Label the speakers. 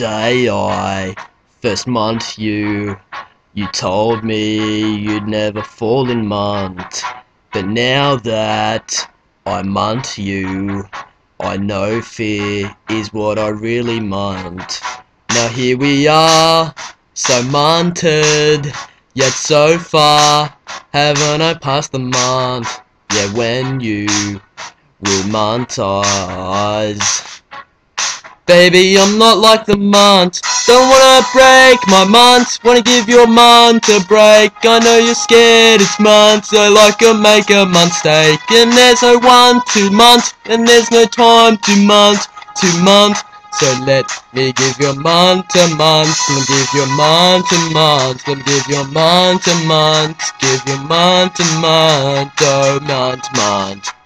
Speaker 1: day I first month you, you told me you'd never fall in month. But now that I month you, I know fear is what I really want. Now here we are, so munted, yet so far haven't I passed the month. Yeah, when you will month us. Baby, I'm not like the month. Don't wanna break my month. Wanna give your munt a break. I know you're scared it's month. So like a make a month steak. And there's no one to month. And there's no time to month to month. So let me give your month a month. Let me give your month a month. Let me give your month a month. Give your month a month. Oh, month, month.